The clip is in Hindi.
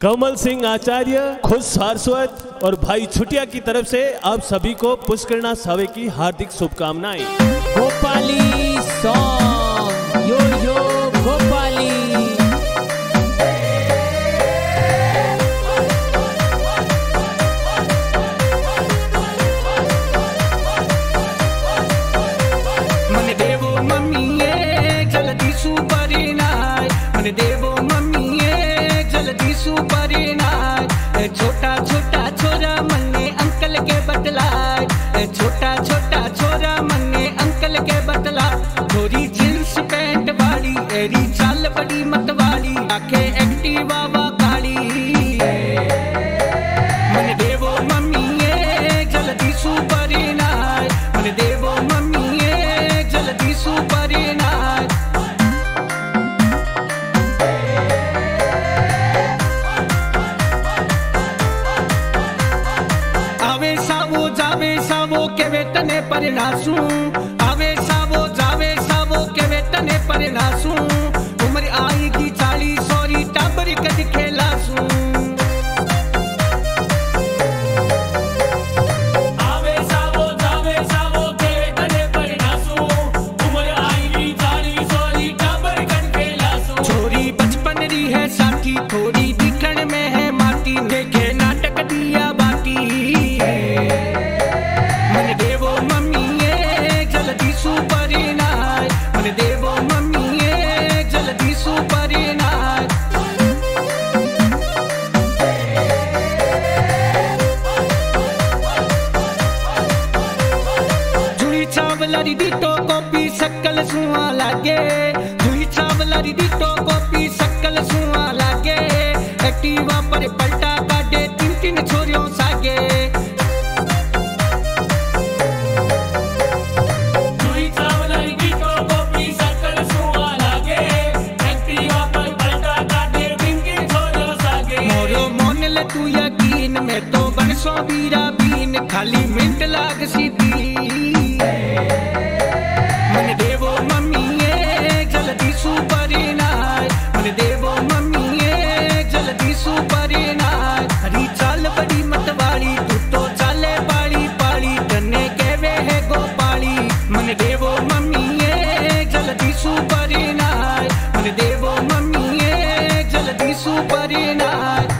कमल सिंह आचार्य खुद सारस्वत और भाई छुटिया की तरफ़ से आप सभी को पुष्करणा सावे की हार्दिक शुभकामनाएँ। गोपाली सॉन्ग यो यो गोपाली। मन देवो मम्मीये जल्दी सुपरी। छोटा छोटा छोरा मन्ने अंकल के बतलाय छोटा छोटा छोरा मन्ने अंकल के बतला थोड़ी जींस पैंट वाली एरी चाल बड़ी मतवाली आखे एक्टिवा उम्र आएगी चालीस, सॉरी, टाबर कद खेलासू आवे सावो, जावे सावो के तने परिणासू। उम्र आईगी चाली सोरी, टाबर के साथी थोड़ी दिखण में है, माटी देखे सावलारी दी तो कॉपी सकल सुआ लागे। तुही सावलारी दी तो कॉपी सकल सुआ लागे। एक्टिवा पर पलटा काटे, तीन तीन छोरियों सागे। तो तू यकीन, में तो बन सो बीरा बीन खाली मिनट लाग सी सुपरी सुपरिणाम